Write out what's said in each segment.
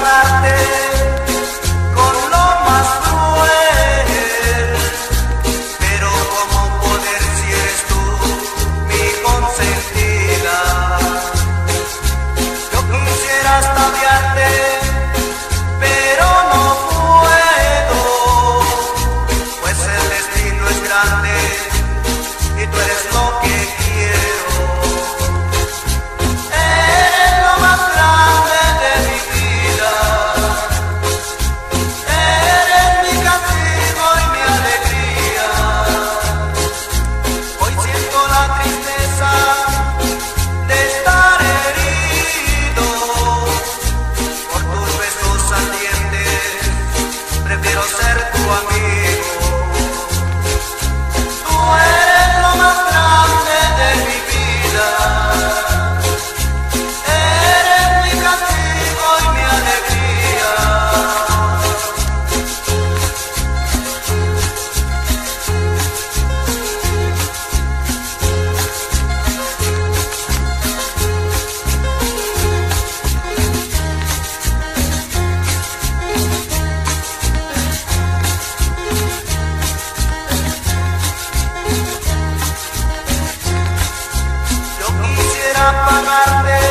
para quisiera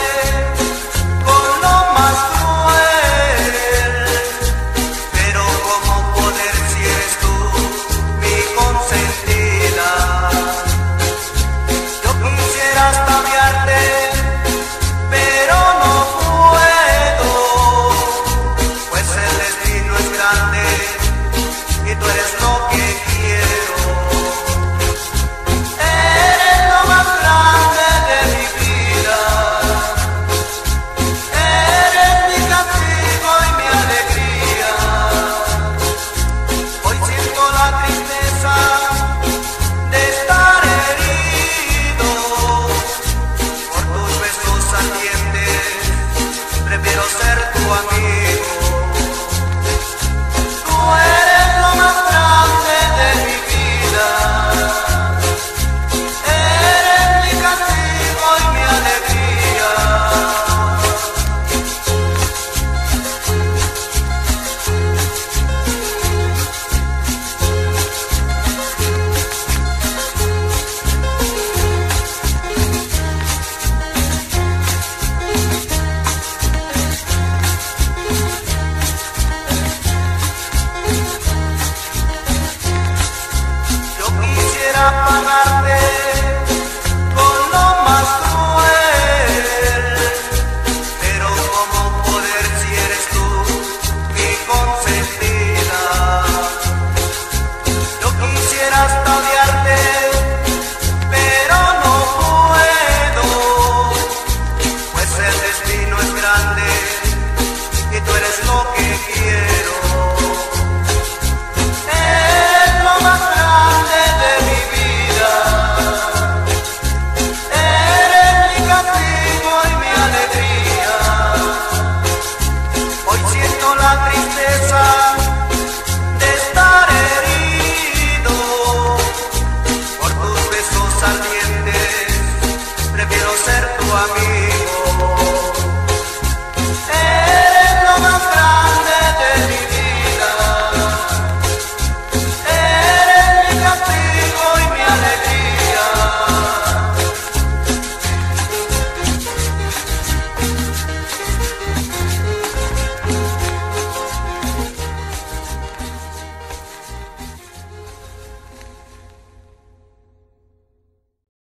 para